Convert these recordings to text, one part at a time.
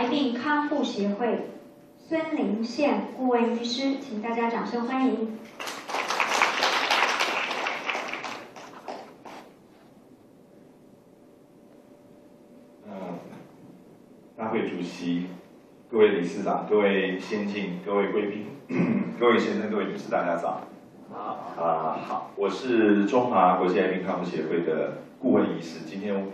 癌病康复协会孙林宪顾问医师，请大家掌声欢迎。嗯，大会主席、各位理事长、各位先进、各位贵宾、各位先生、各位女士，大家早。啊，好，我是中华国际癌病康复协会的顾问医师。今天，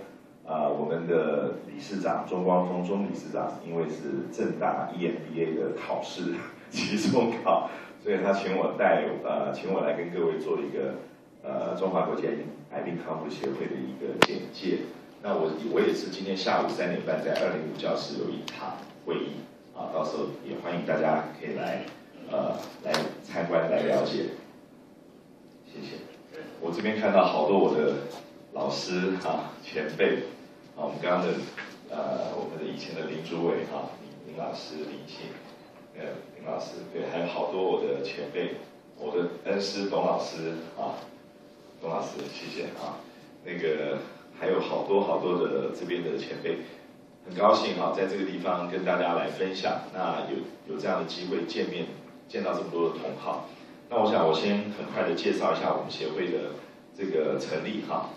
啊，我们的理事长钟光峰钟理事长，因为是正大 EMBA 的考试期中考，所以他请我带，呃，请我来跟各位做一个，呃，中华国际癌病康复协会的一个简介。那我我也是今天下午三点半在二零五教室有一场会议，啊，到时候也欢迎大家可以来，呃，来参观来了解。谢谢。我这边看到好多我的老师啊、前辈啊，我们刚刚的呃，我们的以前的林主委哈、林林老师、林庆，呃，林老师，对，还有好多我的前辈，我的恩师董老师啊，董老师，谢谢啊。那个还有好多好多的这边的前辈，很高兴哈，在这个地方跟大家来分享。那有有这样的机会见面，见到这么多的同好。那我想，我先很快的介绍一下我们协会的这个成立哈。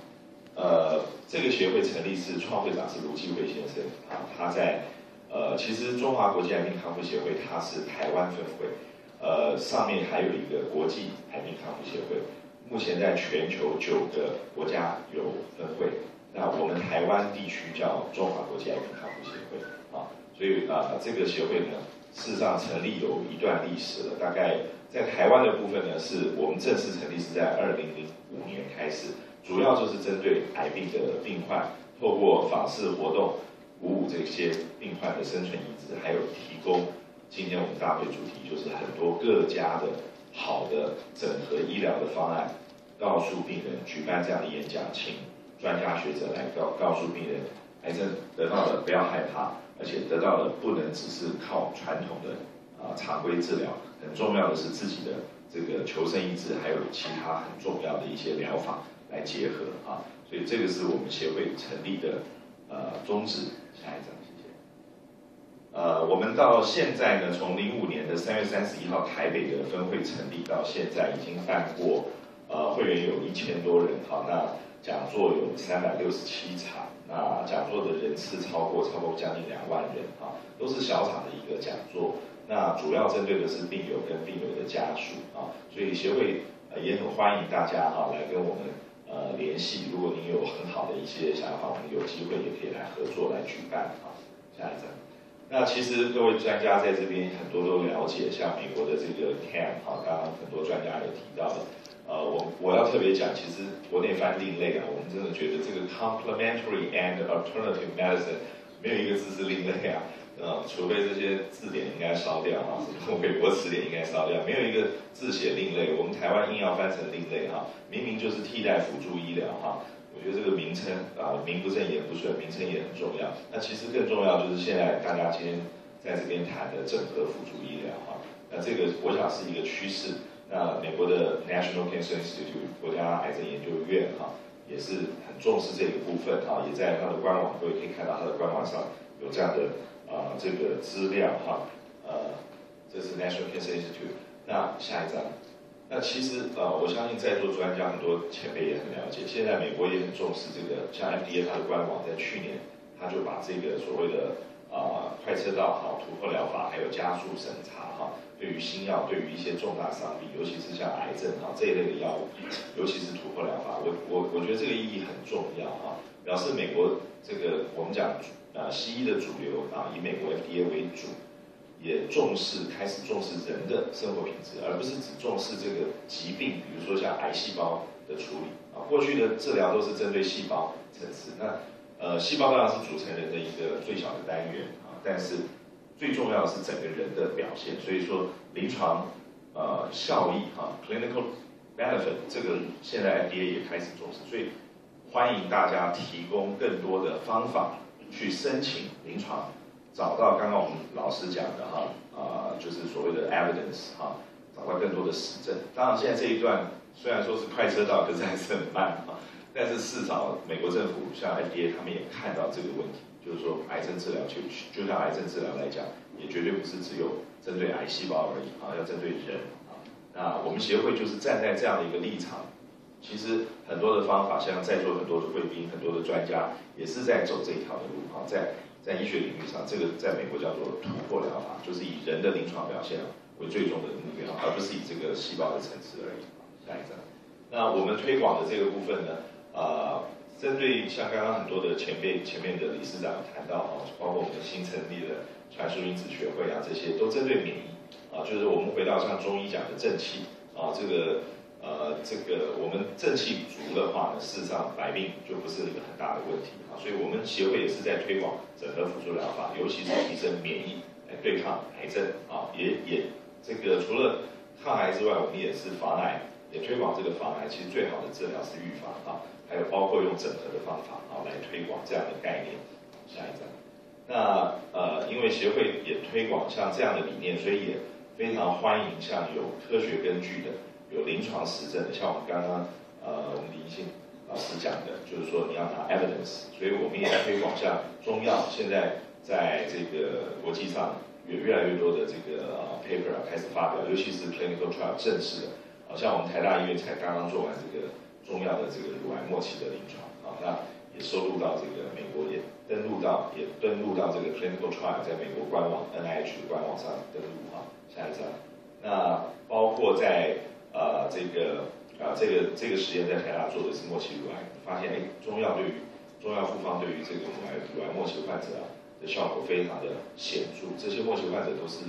呃，这个协会成立是创会长是卢继辉先生啊，他在呃，其实中华国际癌病康复协会它是台湾分会，呃，上面还有一个国际癌病康复协会，目前在全球九个国家有分会。那我们台湾地区叫中华国际癌病康复协会啊，所以啊，这个协会呢，事实上成立有一段历史了，大概。在台湾的部分呢，是我们正式成立是在二零零五年开始，主要就是针对癌病的病患，透过访视活动，鼓舞这些病患的生存意志，还有提供今天我们大会主题就是很多各家的好的整合医疗的方案，告诉病人举办这样的演讲，请专家学者来告告诉病人，癌症得到了不要害怕，而且得到了不能只是靠传统的啊常规治疗。很重要的是自己的这个求生意志，还有其他很重要的一些疗法来结合啊，所以这个是我们协会成立的呃宗旨。下一张，谢谢。呃，我们到现在呢，从零五年的三月三十一号台北的分会成立到现在，已经办过呃会员有一千多人哈，那讲座有三百六十七场，那讲座的人次超过超过将近两万人啊，都是小场的一个讲座。那主要针对的是病友跟病友的家属啊，所以协会也很欢迎大家哈来跟我们呃联系。如果您有很好的一些想法，我们有机会也可以来合作来举办啊。下一张。那其实各位专家在这边很多都了解，像美国的这个 CAM 啊，刚刚很多专家有提到的。呃，我我要特别讲，其实国内翻另类啊，我们真的觉得这个 complementary and alternative medicine 没有一个字是另类啊。呃，除非这些字典应该烧掉哈，美国词典应该烧掉，没有一个字写另类，我们台湾硬要翻成另类哈，明明就是替代辅助医疗哈，我觉得这个名称啊，名不正言不顺，名称也很重要。那其实更重要就是现在大家今天在这边谈的整合辅助医疗哈，那这个我想是一个趋势。那美国的 National Cancer Institute 国家癌症研究院哈，也是很重视这个部分哈，也在它的官网，各位可以看到它的官网上有这样的。啊，这个资料哈，呃，这是 National Cancer Institute。那下一张，那其实呃，我相信在座专家很多前辈也很了解，现在美国也很重视这个，像 FDA 它的官网在去年，他就把这个所谓的啊快车道哈突破疗法，还有加速审查哈，对于新药，对于一些重大伤病，尤其是像癌症哈这一类的药物，尤其是突破疗法，我我我觉得这个意义很重要哈，表示美国这个我们讲。啊，西医的主流啊，以美国 FDA 为主，也重视开始重视人的生活品质，而不是只重视这个疾病，比如说像癌细胞的处理啊。过去的治疗都是针对细胞层次，那呃，细胞当然是组成人的一个最小的单元啊，但是最重要的是整个人的表现。所以说，临床呃效益啊，clinical benefit 这个现在 FDA 也开始重视，所以欢迎大家提供更多的方法。去申请临床，找到刚刚我们老师讲的哈啊，就是所谓的 evidence 哈，找到更多的实证。当然，现在这一段虽然说是快车道，可是还是很慢哈。但是至少美国政府像 FDA 他们也看到这个问题，就是说癌症治疗就就像癌症治疗来讲，也绝对不是只有针对癌细胞而已啊，要针对人啊。那我们协会就是站在这样的一个立场，其实很多的方法，像在座很多的贵宾、很多的专家，也是在走这一条的路啊，在在医学领域上，这个在美国叫做突破疗法，就是以人的临床表现为最终的目标，而不是以这个细胞的层次而已。下一张。那我们推广的这个部分呢，呃，针对像刚刚很多的前辈、前面的理事长谈到啊，包括我们新成立的传输因子学会啊，这些都针对免疫啊，就是我们回到像中医讲的正气啊，这个呃，这个我们正气足的话呢，事实上百病就不是一个很大的问题啊，所以我们协会也是在推广整合辅助疗法，尤其是提升免疫来对抗癌症啊，也也这个除了抗癌之外，我们也是防癌。也推广这个防癌，其实最好的治疗是预防啊，还有包括用整合的方法啊来推广这样的概念。下一张，那呃，因为协会也推广像这样的理念，所以也非常欢迎像有科学根据的、有临床实证的，像我们刚刚呃我们李信老师讲的，就是说你要拿 evidence，所以我们也推广像中药，现在在这个国际上有越来越多的这个 paper 开始发表，尤其是 clinical trial 正式的。好像我们台大医院才刚刚做完这个中药的这个乳癌末期的临床啊，那也收录到这个美国也登录到也登录到这个 clinical trial 在美国官网 NIH 的官网上登录啊。下一张，那包括在呃这个啊这个这个实验在台大做的是末期乳癌，发现哎中药对于中药复方对于这个乳癌乳癌末期患者啊的效果非常的显著，这些末期患者都是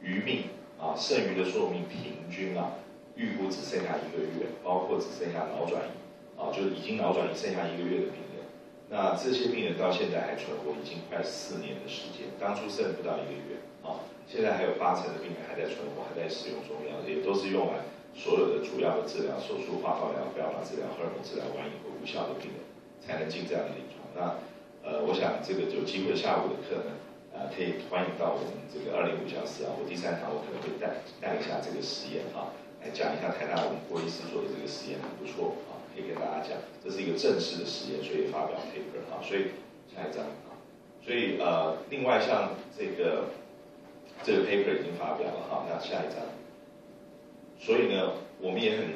余命啊剩余的寿命平均啊。预估只剩下一个月，包括只剩下脑转移，啊，就是已经脑转移剩下一个月的病人，那这些病人到现在还存活，已经快四年的时间，当初剩不到一个月，啊，现在还有八成的病人还在存活，还在使用中药，也都是用来所有的主要的治疗，手术、化疗、不要法治疗、荷尔蒙治疗完以后无效的病人，才能进这样的临床。那，呃，我想这个有机会下午的课呢，呃，可以欢迎到我们这个二零五教室啊，我第三堂我可能会带带一下这个实验啊。来讲一下台大我们郭医师做的这个实验很不错啊，可以跟大家讲，这是一个正式的实验，所以发表 paper 啊，所以下一张啊，所以呃，另外像这个这个 paper 已经发表了哈，那下一张，所以呢，我们也很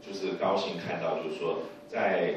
就是高兴看到，就是说在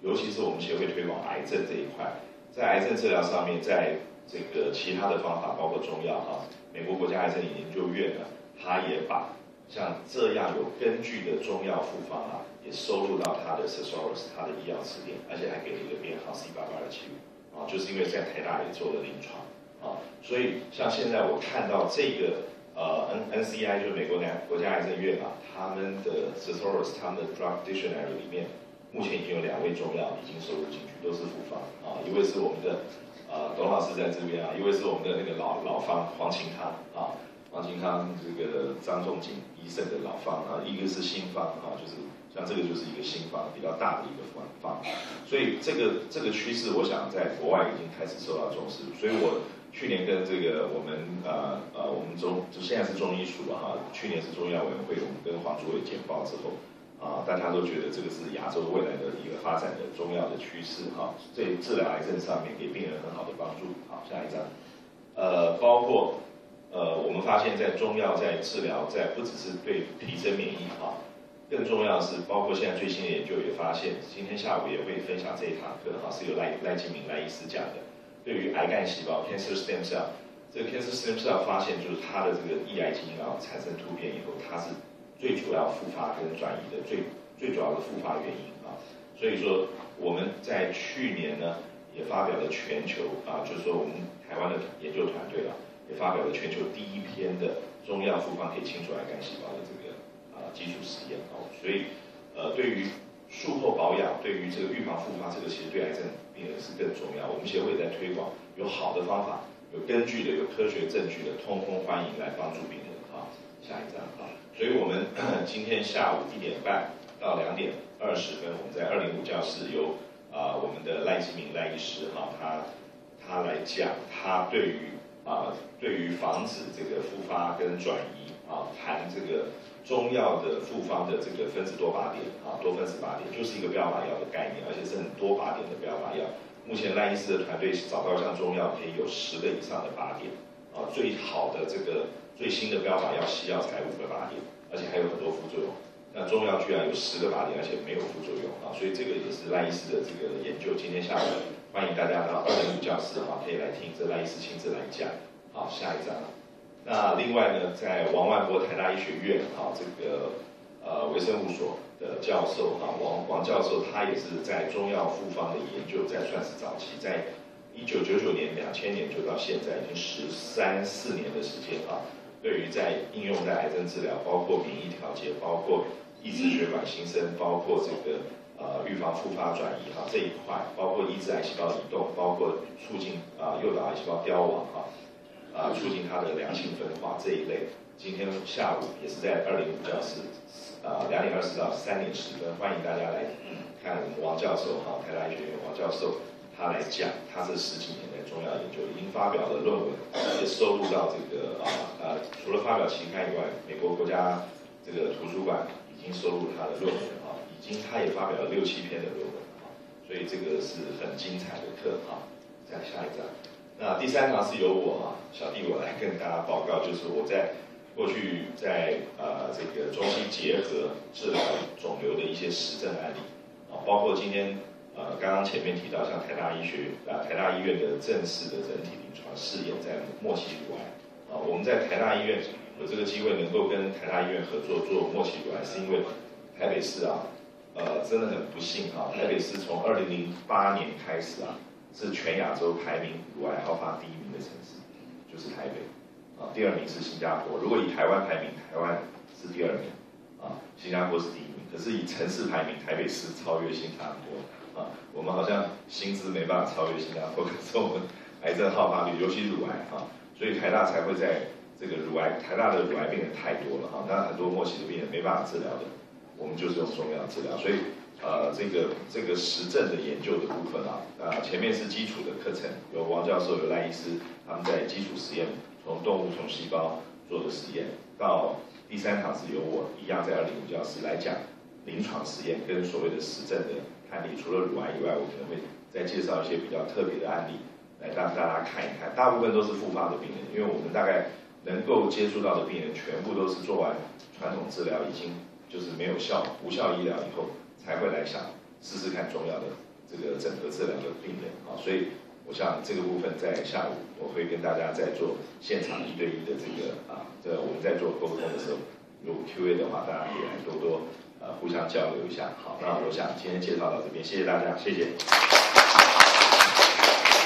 尤其是我们协会推广癌症这一块，在癌症治疗上面，在这个其他的方法，包括中药哈，美国国家癌症研究院呢，他也把像这样有根据的中药复方啊，也收录到他的 s o r u s 他的医药词典，而且还给了一个编号 C 八八二七五啊，就是因为在台大也做了临床啊，所以像现在我看到这个呃 N N C I 就是美国南国家癌症院啊，他们的 s o r u s 他们的 Drug Dictionary 里面，目前已经有两位中药已经收录进去，都是复方啊，一位是我们的呃董老师在这边啊，一位是我们的那个老老方黄清康啊。黄金康这个张仲景医生的老方啊，一个是新方啊，就是像这个就是一个新方比较大的一个方方，所以这个这个趋势，我想在国外已经开始受到重视。所以我去年跟这个我们呃呃我们中就现在是中医署了哈，去年是中医药委员会，我们跟黄主委简报之后啊，大家都觉得这个是亚洲未来的一个发展的中药的趋势哈，对治疗癌症上面给病人很好的帮助。好，下一张，呃，包括。呃，我们发现，在中药在治疗，在不只是对提升免疫哈，更重要的是，包括现在最新的研究也发现，今天下午也会分享这一堂课哈，是由赖赖金明赖医师讲的，对于癌干细胞 （cancer stem cell），这个 cancer stem cell 发现就是它的这个抑癌基因啊产生突变以后，它是最主要复发跟转移的最最主要的复发原因啊，所以说我们在去年呢也发表了全球啊，就是说我们台湾的研究团队啊。也发表了全球第一篇的中药复方可以清除癌干细胞的这个啊基础实验哦，所以呃对于术后保养，对于这个预防复发，这个其实对癌症病人是更重要。我们协会也在推广有好的方法，有根据的，有科学证据的，通通欢迎来帮助病人啊。下一张啊，所以我们 今天下午一点半到两点二十分，我们在二零五教室由啊我们的赖基明赖医师哈，他他来讲他对于啊，对于防止这个复发跟转移啊，谈这个中药的复方的这个分子多靶点啊，多分子靶点就是一个标靶药的概念，而且是很多靶点的标靶药，目前赖医师的团队找到像中药可以有十个以上的靶点，啊，最好的这个最新的标靶药西药才五个靶点，而且还有很多副作用。那中药居然有十个靶点，而且没有副作用啊，所以这个也是赖医师的这个研究。今天下午欢迎大家到二零五教室啊，可以来听这赖医师亲自来讲。好，下一张。那另外呢，在王万波台大医学院啊，这个呃微生物所。的教授哈王王教授，他也是在中药复方的研究，在算是早期，在一九九九年、两千年就到现在已经十三四年的时间啊。对于在应用在癌症治疗，包括免疫调节，包括抑制血管新生，包括这个呃预防复发转移哈这一块，包括抑制癌细胞移动，包括促进啊诱导癌细胞凋亡哈啊啊促进它的良性分化这一类。今天下午也是在二零五教室。啊，两点二十到三点十分，欢迎大家来看我们王教授哈，台大医学院王教授，他来讲他这十几年的中药研究，已经发表了论文，也收录到这个啊啊，除了发表期刊以外，美国国家这个图书馆已经收录他的论文啊，已经他也发表了六七篇的论文啊，所以这个是很精彩的课啊。再下一张，那第三堂是由我啊小弟我来跟大家报告，就是我在。过去在呃这个中西结合治疗肿瘤的一些实证案例啊，包括今天呃刚刚前面提到像台大医学啊台大医院的正式的人体临床试验在末期乳癌啊，我们在台大医院有这个机会能够跟台大医院合作做末期乳癌，是因为台北市啊呃真的很不幸啊，台北市从二零零八年开始啊是全亚洲排名乳癌好发第一名的城市，就是台北。啊，第二名是新加坡。如果以台湾排名，台湾是第二名，啊，新加坡是第一名。可是以城市排名，台北市超越新加坡。啊，我们好像薪资没办法超越新加坡，可是我们癌症好发率，尤其乳癌啊，所以台大才会在这个乳癌，台大的乳癌病人太多了哈，那很多末期的病人没办法治疗的，我们就是用中药治疗。所以，呃，这个这个实证的研究的部分啊，啊，前面是基础的课程，有王教授，有赖医师，他们在基础实验。从动物从细胞做的实验，到第三堂是由我一样在二零五教室来讲临床实验跟所谓的实证的案例。除了乳癌以外，我可能会再介绍一些比较特别的案例来让大家看一看。大部分都是复发的病人，因为我们大概能够接触到的病人全部都是做完传统治疗已经就是没有效无效医疗以后才会来想试试看中药的这个整合治疗的病人啊，所以。我想这个部分在下午我会跟大家在做现场一对一的这个啊，这我们在做沟通的时候，有 Q&A 的话，大家可以来多多呃互相交流一下。好，那我想今天介绍到这边，谢谢大家，谢谢。